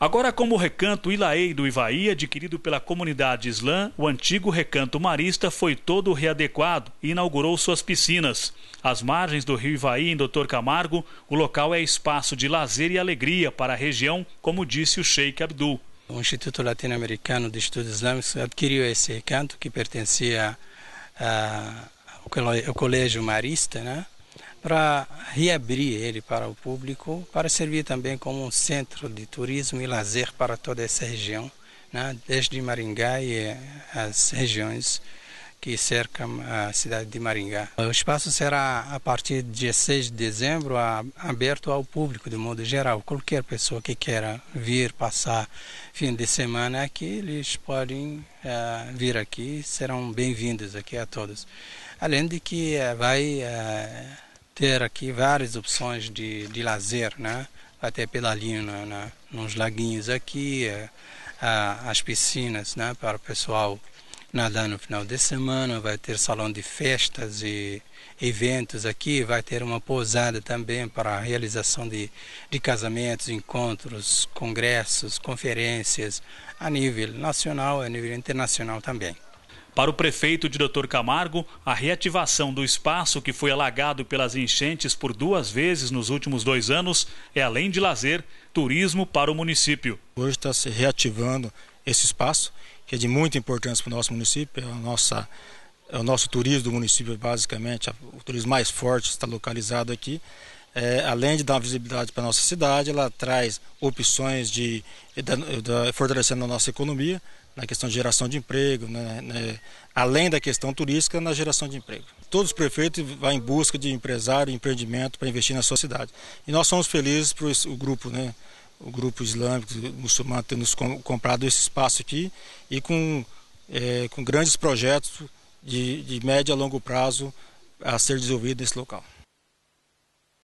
Agora, como recanto Ilaei do Ivaí, adquirido pela comunidade islã, o antigo recanto marista foi todo readequado e inaugurou suas piscinas. Às margens do rio Ivaí, em Doutor Camargo, o local é espaço de lazer e alegria para a região, como disse o Sheikh Abdul. O Instituto Latino-Americano de Estudos Islâmicos adquiriu esse recanto que pertencia ao Colégio Marista, né? Para reabrir ele para o público, para servir também como um centro de turismo e lazer para toda essa região, né? desde Maringá e as regiões que cercam a cidade de Maringá. O espaço será, a partir de 16 de dezembro, aberto ao público de modo geral. Qualquer pessoa que queira vir passar fim de semana aqui, eles podem uh, vir aqui, serão bem-vindos aqui a todos. Além de que uh, vai uh, ter aqui várias opções de, de lazer, né? Ter pedalinho na, na, nos laguinhos aqui, as piscinas, né? Para o pessoal nadar no final de semana, vai ter salão de festas e eventos aqui, vai ter uma pousada também para a realização de, de casamentos, encontros, congressos, conferências a nível nacional e a nível internacional também. Para o prefeito de Dr. Camargo, a reativação do espaço que foi alagado pelas enchentes por duas vezes nos últimos dois anos é, além de lazer, turismo para o município. Hoje está se reativando esse espaço que é de muita importância para o nosso município, é, a nossa, é o nosso turismo do município, basicamente, o turismo mais forte está localizado aqui. É, além de dar visibilidade para a nossa cidade, ela traz opções de, de, de fortalecendo a nossa economia, na questão de geração de emprego, né, né, além da questão turística, na geração de emprego. Todos os prefeitos vão em busca de empresário, empreendimento para investir na sua cidade. E nós somos felizes por o grupo, né, o grupo islâmico muçulmano ter nos comprado esse espaço aqui e com, é, com grandes projetos de, de médio a longo prazo a ser desenvolvido nesse local.